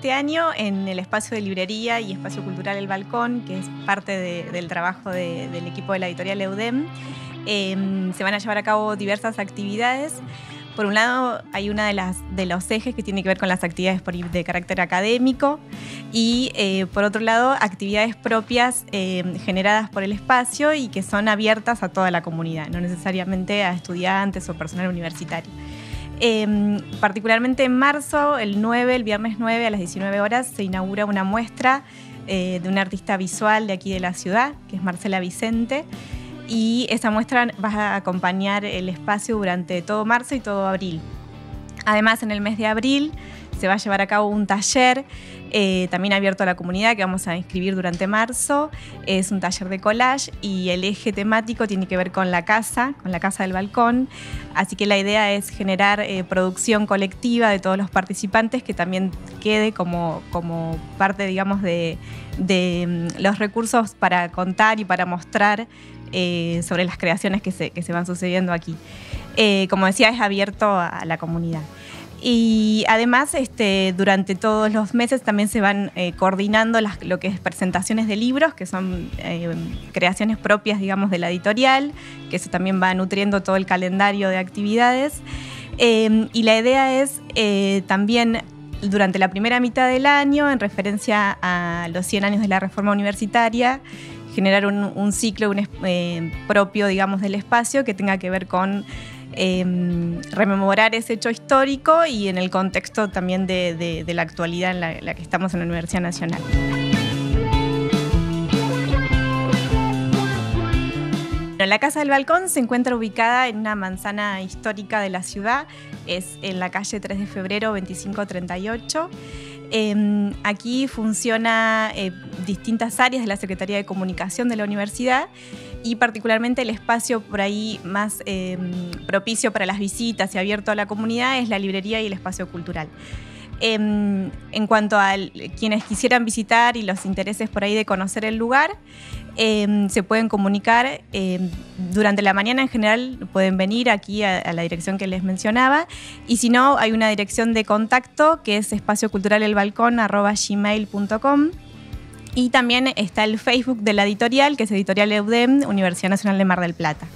este año en el espacio de librería y espacio cultural El Balcón, que es parte del trabajo del equipo de la editorial EUDEM. Em, se van a llevar a cabo diversas actividades. Por un lado, hay una de, de los ejes que tiene que ver con las actividades de carácter académico y, eh, por otro lado, actividades propias em, generadas por el espacio y que son abiertas a toda la comunidad, no necesariamente a estudiantes o personal universitario. Em, particularmente en marzo, el 9, el viernes 9 a las 19 horas, se inaugura una muestra eh, de una artista visual de aquí de la ciudad, que es Marcela Vicente y esa muestra va a acompañar el espacio durante todo marzo y todo abril. Además, en el mes de abril se va a llevar a cabo un taller eh, también abierto a la comunidad que vamos a inscribir durante marzo. Es un taller de collage y el eje temático tiene que ver con la casa, con la casa del balcón. Así que la idea es generar eh, producción colectiva de todos los participantes que también quede como, como parte, digamos, de, mm, los recursos para contar y para mostrar eh, sobre las creaciones que se, que se van sucediendo aquí. Eh, como decía, es abierto a la comunidad. Y además, este, durante todos los meses también se van eh, coordinando lo que es presentaciones de libros, que son creaciones propias, digamos, de la editorial, que eso también va nutriendo todo el calendario de actividades. y la idea es también durante la primera mitad del año, en referencia a los 100 años de la reforma universitaria, generar un, ciclo eh, propio, digamos, del espacio que tenga que ver con em, rememorar ese hecho histórico y en el contexto también de, la actualidad en la, que estamos en la Universidad Nacional. la Casa del Balcón se encuentra ubicada en una manzana histórica de la ciudad, es en la calle 3 de febrero 2538. Em, aquí funciona eh, distintas áreas de la Secretaría de Comunicación de la universidad y particularmente el espacio por ahí más em, propicio para las visitas y abierto a la comunidad es la librería y el espacio cultural. Em, en cuanto a quienes quisieran visitar y los intereses por ahí de conocer el lugar, Em, se pueden comunicar durante la mañana en general, pueden venir aquí a, la dirección que les mencionaba y si no, hay una dirección de contacto que es espacioculturalelbalcón.gmail.com y también está el Facebook de la editorial, que es Editorial EUDEM, Universidad Nacional de Mar del Plata.